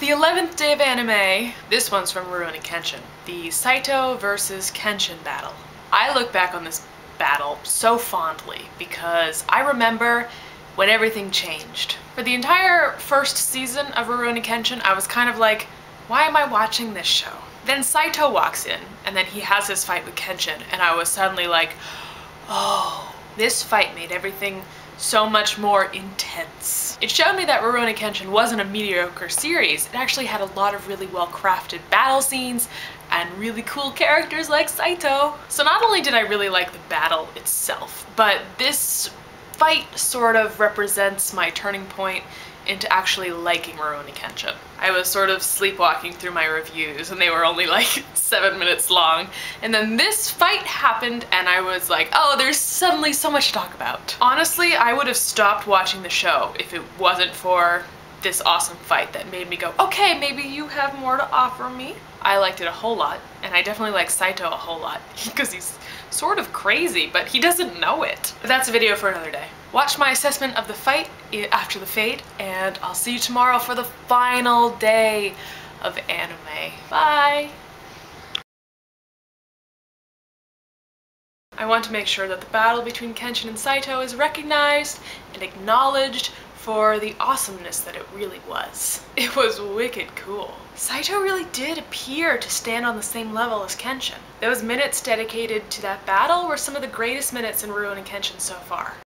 the 11th day of anime. This one's from Rurouni Kenshin. The Saito versus Kenshin battle. I look back on this battle so fondly because I remember when everything changed. For the entire first season of Rurouni Kenshin, I was kind of like, why am I watching this show? Then Saito walks in, and then he has his fight with Kenshin, and I was suddenly like, oh, this fight made everything so much more intense. It showed me that Rurouni Kenshin wasn't a mediocre series. It actually had a lot of really well crafted battle scenes and really cool characters like Saito. So not only did I really like the battle itself, but this fight sort of represents my turning point into actually liking Rurouni Kenshin. I was sort of sleepwalking through my reviews and they were only like seven minutes long. And then this fight happened and I was like, oh, there's suddenly so much to talk about. Honestly, I would have stopped watching the show if it wasn't for this awesome fight that made me go, okay, maybe you have more to offer me. I liked it a whole lot, and I definitely like Saito a whole lot, because he's sort of crazy, but he doesn't know it. But that's a video for another day. Watch my assessment of the fight after the fade, and I'll see you tomorrow for the final day of anime. Bye! I want to make sure that the battle between Kenshin and Saito is recognized and acknowledged for the awesomeness that it really was. It was wicked cool. Saito really did appear to stand on the same level as Kenshin. Those minutes dedicated to that battle were some of the greatest minutes in Rurouni Kenshin so far.